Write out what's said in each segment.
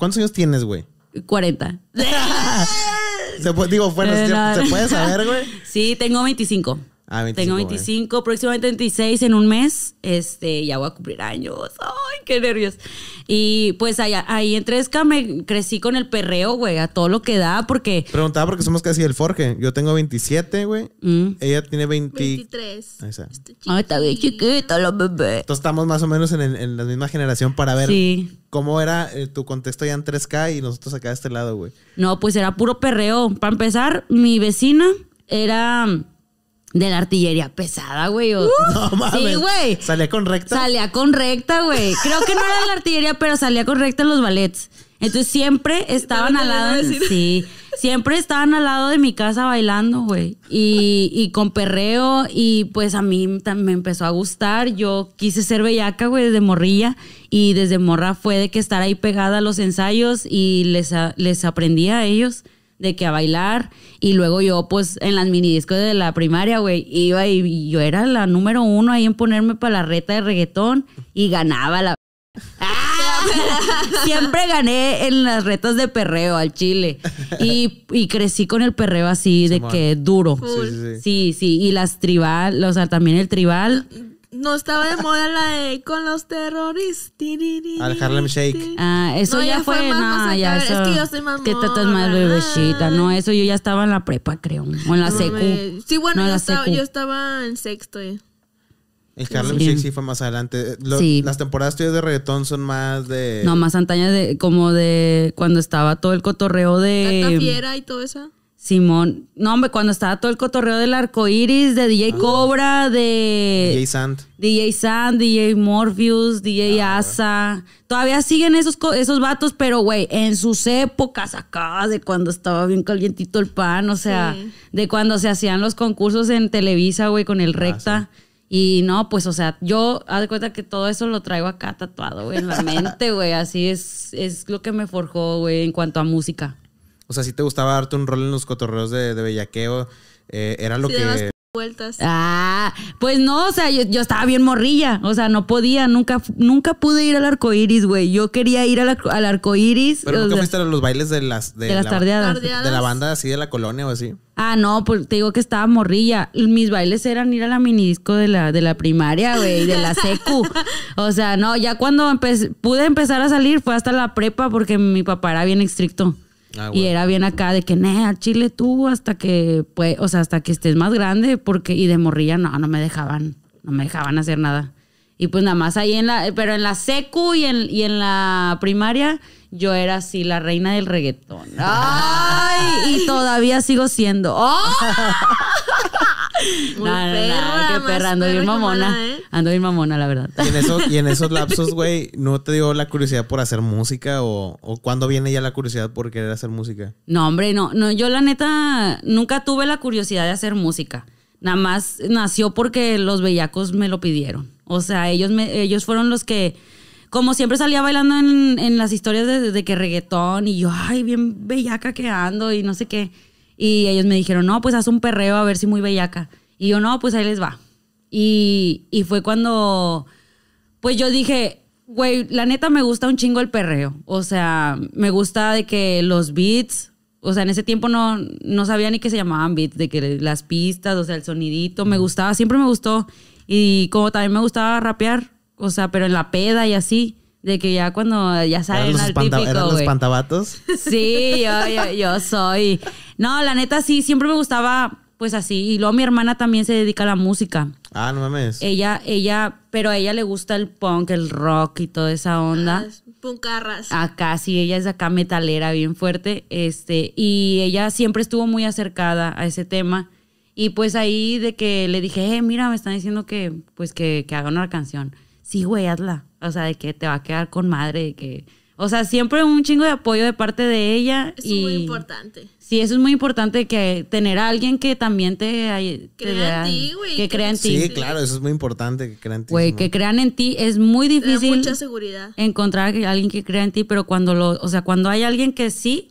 ¿Cuántos años tienes, güey? 40. Se puede- digo, bueno, Eh, ¿se, no. se puede saber, güey? Sí, tengo 25. Ah, 25, Tengo güey. 25, próximamente 26 en un mes. Este, ya voy a cumplir años. Ay, qué nervios. Y pues allá, ahí en Tresca me crecí con el perreo, güey, a todo lo que da, porque. Preguntaba porque somos casi el Forge. Yo tengo 27, güey. Mm. Ella tiene 20. 23. Ahí está. Este. Ay, está bien chiquita la bebé. Entonces estamos más o menos en, en la misma generación para ver Sí. cómo era eh, tu contexto ya en 3K y nosotros acá de este lado, güey. No, pues era puro perreo. Para empezar, mi vecina era de la artillería pesada, güey. o- No mames. Sí, güey. Salía con recta. Salía con recta, güey. Creo que no era de la artillería, pero salía con recta en los ballets. Entonces siempre estaban al lado. Sí. Siempre estaban al lado de mi casa bailando, güey. Y, y con perreo. Y pues a mí me empezó a gustar. Yo quise ser bellaca, güey, desde morrilla. Y desde morra fue de que estar ahí pegada a los ensayos y les, a- les aprendí a ellos de que a bailar. Y luego yo, pues, en las minidiscos de la primaria, güey, iba y, yo era la número uno ahí en ponerme para la reta de reggaetón y ganaba la. ¡Ah! Siempre gané en las retas de perreo al chile. Y, y crecí con el perreo así de Simón. que duro. Sí, sí, sí. Sí, sí. Y las tribal, o sea, también el tribal. No estaba de moda la de con los terroristas. Al Harlem Shake. Ah, eso No, ya, ya fue, fue más- no, ya eso. Es que yo soy más ¿Qué tratas morra. más, bebecita? No, eso yo ya estaba en la prepa, creo. O en la No, secu. me- Sí, bueno, No, en yo, la estaba, secu. yo estaba en sexto. eh. El Harlem Sí. Shake sí fue más adelante. Lo- Sí. Las temporadas tuyas de reggaetón son más de. No, más antañas de, como de cuando estaba todo el cotorreo de Fiera y todo eso. Simón. No, hombre, cuando estaba todo el cotorreo del arco iris, de DJ Cobra, de Jay Sand. DJ Sand, DJ Morpheus, DJ Asa. Todavía siguen esos, esos vatos, pero güey, en sus épocas acá, de cuando estaba bien calientito el pan, o sea, Sí. de cuando se hacían los concursos en Televisa, güey, con el recta. Y no, pues, o sea, yo, haz de cuenta que todo eso lo traigo acá tatuado, güey, en la mente, güey. Así es, es lo que me forjó, güey, en cuanto a música. O sea, si te gustaba darte un rol en los cotorreos de, de bellaqueo. eh, era lo Sí, que. vueltas. Ah, pues no, o sea, yo, yo estaba bien morrilla, o sea, no podía, nunca, nunca pude ir al arco iris, güey. Yo quería ir al, arco- al arco iris. Pero nunca sea, fuiste a los bailes de las. De, de las la, tardeadas. Tardeadas. De la banda así de la colonia o así. Ah, no, pues te digo que estaba morrilla. Mis bailes eran ir a la minidisco de la, de la primaria, güey, de la secu. O sea, no, ya cuando empe- pude empezar a salir fue hasta la prepa porque mi papá era bien estricto. Ah, Y era bien acá de que, ne, al chile tú hasta que, pues, o sea, hasta que estés más grande, porque, y de morrilla no, no me dejaban, no me dejaban hacer nada. Y pues nada más ahí en la, pero en la secu y en, y en la primaria, yo era así la reina del reggaetón. ¡Ay! Y todavía sigo siendo. ¡Oh! Muy No, no, no, perra, qué perra, ando bien mamona. ¿eh? Ando bien mamona, la verdad. Y en, esos, y en esos lapsos, güey, ¿no te dio la curiosidad por hacer música? ¿O, o cuándo viene ya la curiosidad por querer hacer música? No, hombre, no, no, yo la neta nunca tuve la curiosidad de hacer música. Nada más nació porque los bellacos me lo pidieron. O sea, ellos me, ellos fueron los que, como siempre salía bailando en, en las historias de, de que reggaetón y yo, ay, bien bellaca que ando y no sé qué. Y ellos me dijeron, no, pues haz un perreo a ver si muy bellaca. Y yo, no, pues ahí les va. Y, y fue cuando, pues yo dije, güey, la neta me gusta un chingo el perreo. O sea, me gusta de que los beats, o sea, en ese tiempo no, no sabía ni que se llamaban beats, de que las pistas, o sea, el sonidito, me gustaba, siempre me gustó. Y como también me gustaba rapear, o sea, pero en la peda y así, de que ya cuando, ya ¿Eran saben, al típico, eran los pantabatos? Sí, yo, yo, yo soy. No, la neta sí, siempre me gustaba pues así. Y luego mi hermana también se dedica a la música. Ah, no mames. Ella, ella, pero a ella le gusta el punk, el rock y toda esa onda. Puncarras. Acá sí, ella es acá metalera bien fuerte, este, y ella siempre estuvo muy acercada a ese tema. Y pues ahí de que le dije, eh, mira, me están diciendo que, pues que, que haga una canción. Sí, güey, hazla. O sea, de que te va a quedar con madre, de que... O sea, siempre un chingo de apoyo de parte de ella. Eso y es muy importante. Sí, eso es muy importante que tener a alguien que también te, te Crea en ti, güey, Que crea en ti. Sí, claro, eso es muy importante que crean en ti, Güey, que crean en ti es muy difícil mucha seguridad. encontrar a alguien que crea en ti, pero cuando lo, o sea, cuando hay alguien que sí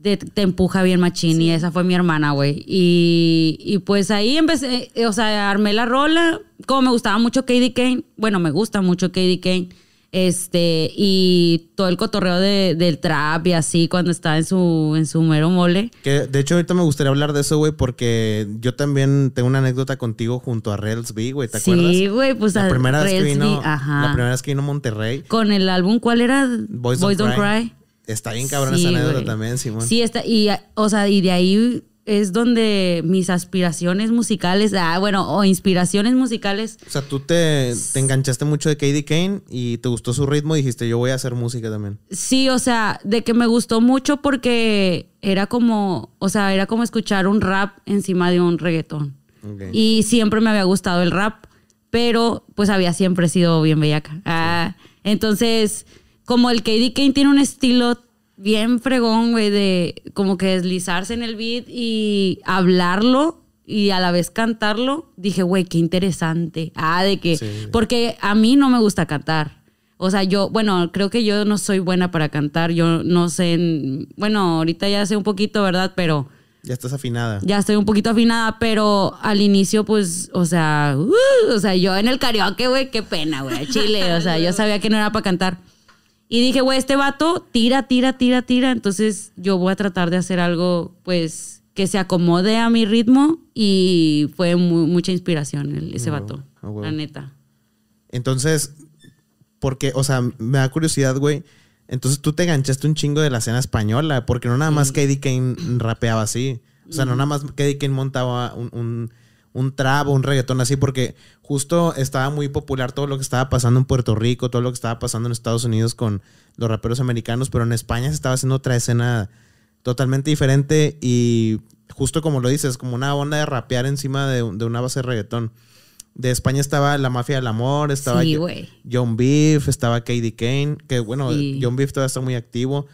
te, te empuja bien machín y esa fue mi hermana, güey. Y, y pues ahí empecé, eh, o sea, armé la rola, como me gustaba mucho Katie Kane, bueno, me gusta mucho Katie Kane. Este, y todo el cotorreo de- del trap y así cuando estaba en su, en su mero mole. Que de hecho ahorita me gustaría hablar de eso, güey, porque yo también tengo una anécdota contigo junto a Rails B, güey, ¿te acuerdas? Sí, güey, pues la a primera vez que vino, B, ajá. la primera vez que vino a Monterrey, Con el álbum, ¿cuál era? Boys, Boys Don't, Cry. Cry. Está bien cabrón Sí, esa anécdota también, Simón. Sí, está, y, o sea, y de ahí es donde mis aspiraciones musicales, ah, bueno, o inspiraciones musicales, O sea, tú te, te enganchaste mucho de Katie Kane y te gustó su ritmo y dijiste, yo voy a hacer música también. sí, o sea, de que me gustó mucho porque era como, o sea, era como escuchar un rap encima de un reggaetón. Y siempre me había gustado el rap, pero pues había siempre sido bien bellaca. Ah, entonces, como el KD Kane tiene un estilo bien fregón, güey, de como que deslizarse en el beat y hablarlo y a la vez cantarlo, dije, güey, qué interesante. Ah, de que, Sí. porque a mí no me gusta cantar. O sea, yo, bueno, creo que yo no soy buena para cantar. Yo no sé, en- bueno, ahorita ya sé un poquito, ¿verdad? Pero Ya estás afinada. ya estoy un poquito afinada, pero al inicio, pues, o sea, uh, o sea, yo en el karaoke, güey, qué pena, güey, Chile, o sea, yo sabía que no era para cantar. Y dije, güey, este vato tira, tira, tira, tira, entonces yo voy a tratar de hacer algo, pues, que se acomode a mi ritmo y fue mu- mucha inspiración el- ese huevo, vato, ah, la neta. Entonces, porque, o sea, me da curiosidad, güey. Entonces tú te enganchaste un chingo de la escena española, porque no nada más Katie Kane rapeaba así. O sea, no nada más Katie Kane montaba un, un, un trap o un reggaetón así, porque justo estaba muy popular todo lo que estaba pasando en Puerto Rico, todo lo que estaba pasando en Estados Unidos con los raperos americanos, pero en España se estaba haciendo otra escena totalmente diferente y justo como lo dices, como una onda de rapear encima de, de una base de reggaetón. De España estaba la Mafia del Amor, estaba Sí. John Beef, estaba Katie Kane, que bueno, Sí. John Beef todavía está muy activo.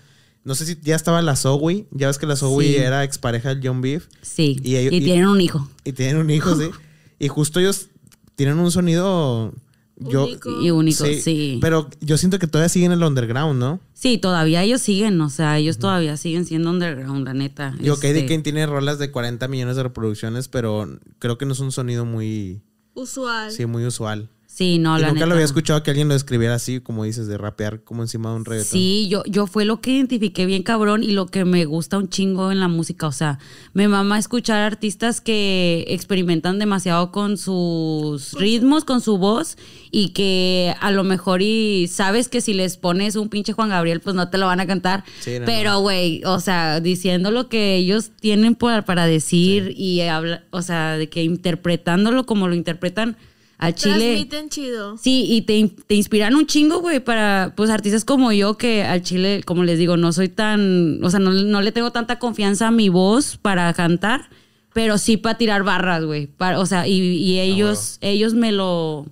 No sé si ya estaba la Zoe, ya ves que la Zoe Sí. era expareja de John Beef Sí, Y y, ellos- y- tienen un hijo. y tienen un hijo, sí. Y justo ellos tienen un sonido yo Único. Y único, sí. Pero yo siento que todavía siguen en el underground, ¿no? Sí, todavía ellos siguen, o sea, ellos todavía siguen siendo underground, la neta. Digo, Este, Katie Kane tiene rolas de 40 millones de reproducciones, pero creo que no es un sonido muy, Usual. sí, muy usual. Sí, no, y la nunca neta. lo había escuchado que alguien lo describiera así, como dices, de rapear como encima de un reggaetón. Sí, yo, yo fue lo que identifiqué bien cabrón y lo que me gusta un chingo en la música. O sea, me mama escuchar artistas que experimentan demasiado con sus ritmos, con su voz y que a lo mejor y sabes que si les pones un pinche Juan Gabriel, pues no te lo van a cantar. Sí, no, Pero, güey, o sea, diciendo lo que ellos tienen para, para decir y habla, o sea, de que interpretándolo como lo interpretan al chile. Transmiten chido. Sí, y te, te inspiran un chingo, güey, para pues artistas como yo, que al chile, como les digo, no soy tan, o sea, no, no le tengo tanta confianza a mi voz para cantar, pero sí para tirar barras, güey. O sea, y, y ellos, ellos me lo,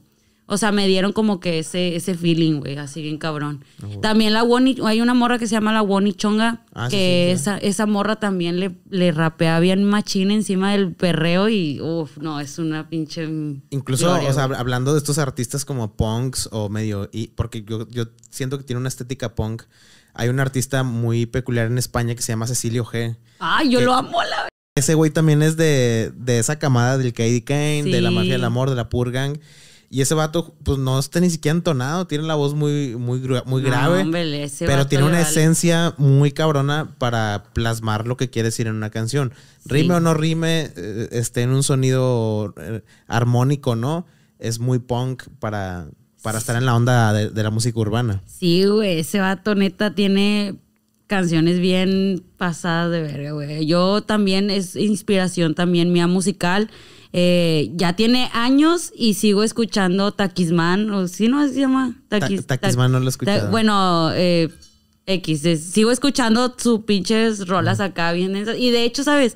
o sea, me dieron como que ese, ese feeling, güey, así bien cabrón. También la Woni, hay una morra que se llama la Woni Chonga, Ah, que sí, sí. Esa, esa morra también le, le rapea bien machín encima del perreo y, uff, no, es una pinche... Incluso, gloria, o sea, hablando de estos artistas como punks o medio, y porque yo, yo siento que tiene una estética punk. Hay un artista muy peculiar en España que se llama Cecilio G. Ay, yo que- lo amo, la Ese güey también es de, de esa camada del Katie Kane, de la. Mafia del Amor, de la Purgang. Y ese vato, pues no está ni siquiera entonado, tiene la voz muy, muy, muy No, grave. hombre, pero tiene una vale. esencia muy cabrona para plasmar lo que quiere decir en una canción. Rime o no rime, eh, esté en un sonido eh, armónico, ¿no? Es muy punk para, para estar en la onda de, de la música urbana. Sí, güey, ese vato neta tiene canciones bien pasadas de verga, güey. Yo también es inspiración también mía musical. Eh, ya tiene años y sigo escuchando Taquisman, o si no se llama Taquis- Ta- Taquisman no lo he Ta- bueno, eh, X, es- sigo escuchando sus pinches rolas acá bien. Y de hecho, ¿sabes?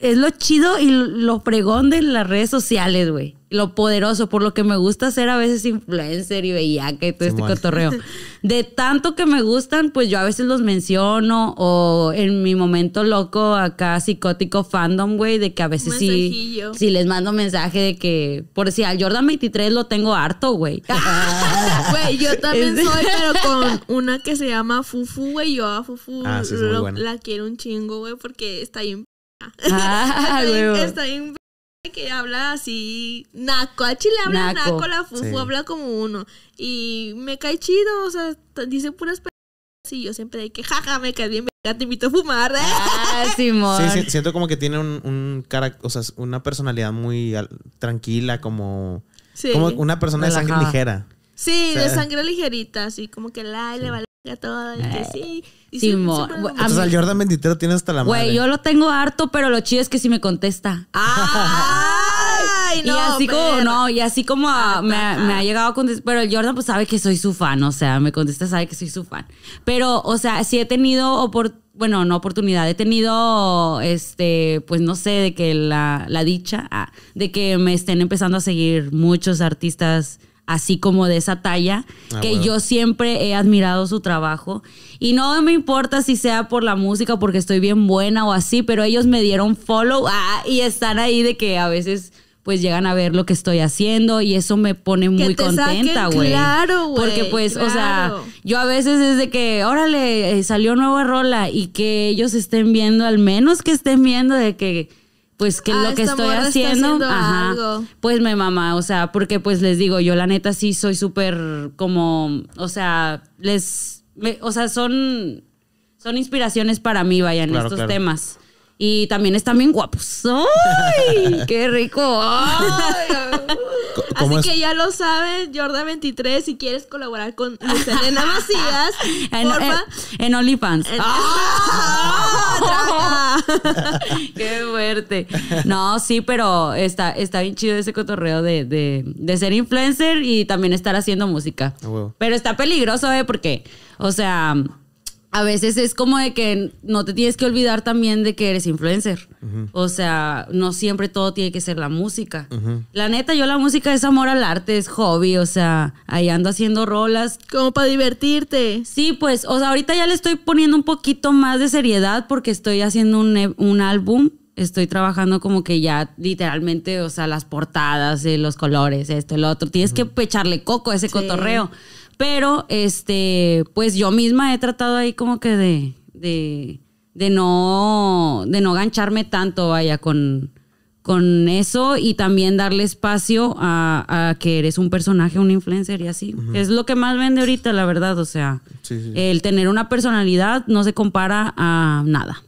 Es lo chido y lo pregón de las redes sociales, güey. Lo poderoso, por lo que me gusta ser a veces influencer y bellaca y todo este cotorreo. De tanto que me gustan, pues yo a veces los menciono o en mi momento loco acá psicótico fandom, güey, de que a veces sí, sí les mando mensaje de que, por decir, al Jordan 23 lo tengo harto, güey. Güey, yo también soy, pero con una que se llama Fufu, güey. Yo a Fufu Ah, sí, lo- la quiero un chingo, güey, porque está bien. Ah, está, bien está bien que habla así, naco, a Chile habla Naco. naco, la fufu Sí. habla como uno. Y me cae chido, o sea, dice puras y yo siempre de que jaja, me cae bien, te invito a fumar. ¿eh? Ah, Simón. Sí, sí, siento como que tiene un, un carac- o sea, una personalidad muy tranquila, como, Sí, como una persona de sangre ligera. sí o sea- de sangre ligerita, así como que la le vale verga todo, y que sí. Y Simón. siempre- Bueno, siempre- A Entonces mí- al Jordan 23 tiene hasta la madre. Güey, yo lo tengo harto, pero lo chido es que sí me contesta. Ay, no, y así como, no, y así como a- me, ha- me ha llegado a contestar, pero el Jordan pues sabe que soy su fan, o sea, me contesta, sabe que soy su fan. Pero, o sea, sí he tenido, opor- bueno, no oportunidad, he tenido, este, pues no sé, de que la, la dicha, ah, de que me estén empezando a seguir muchos artistas así como de esa talla, Ah, que bueno. yo siempre he admirado su trabajo. Y no me importa si sea por la música, porque estoy bien buena o así, pero ellos me dieron follow ah, y están ahí de que a veces pues llegan a ver lo que estoy haciendo y eso me pone muy te contenta, güey. claro, güey, Porque pues, o sea, yo a veces es de que, órale, eh, salió nueva rola y que ellos estén viendo, al menos que estén viendo de que, pues que Ah, lo que estoy haciendo, haciendo ajá, algo. pues me mamá, o sea, porque pues les digo, yo la neta sí soy súper como, o sea, les, me- o sea, son, son inspiraciones para mí, vaya, en Claro, estos claro. temas. Y también están bien guapos. ¡Ay! ¡Qué rico! ¡Ay! Así que ya lo saben, Jordan 23, si quieres colaborar con Luz Elena Macías, En, porfa. en- en OnlyFans. En- ¡Ah! ¡Qué fuerte! No, sí, pero está, está bien chido ese cotorreo de, de, de ser influencer y también estar haciendo música. Pero está peligroso, ¿eh? Porque, o sea, a veces es como de que no te tienes que olvidar también de que eres influencer. O sea, no siempre todo tiene que ser la música. La neta, yo la música es amor al arte, es hobby. O sea, ahí ando haciendo rolas. Como para divertirte. Sí, pues, o sea, ahorita ya le estoy poniendo un poquito más de seriedad porque estoy haciendo un, e- un álbum. Estoy trabajando como que ya literalmente, o sea, las portadas, eh, los colores, esto, el otro. Tienes que echarle coco a ese Sí. cotorreo. Pero, este, pues yo misma he tratado ahí como que de, de, de no, de no gancharme tanto, vaya, con, con eso y también darle espacio a, a que eres un personaje, un influencer y así. Es lo que más vende ahorita, la verdad. O sea, Sí, sí. el tener una personalidad no se compara a nada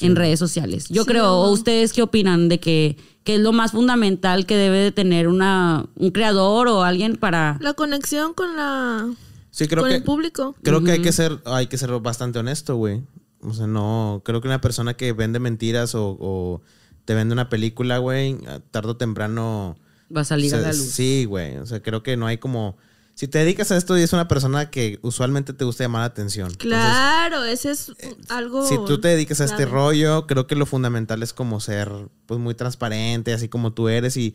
en redes sociales. Yo creo, ¿o ustedes qué opinan de que, que es lo más fundamental que debe de tener una, un creador o alguien para... La conexión con la Sí, creo con que el público. creo que hay que ser hay que ser bastante honesto, güey. O sea, no creo que una persona que vende mentiras o, o te vende una película, güey, tarde o temprano Va a salir a la luz. Sí, güey. O sea, creo que no hay como si te dedicas a esto y es una persona que usualmente te gusta llamar la atención. Entonces, Claro, ese es algo. si tú te dedicas a este rollo, creo que lo fundamental es como ser pues muy transparente, así como tú eres y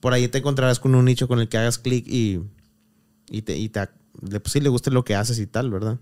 por ahí te encontrarás con un nicho con el que hagas clic y y te y te pues sí le guste lo que haces y tal, ¿verdad?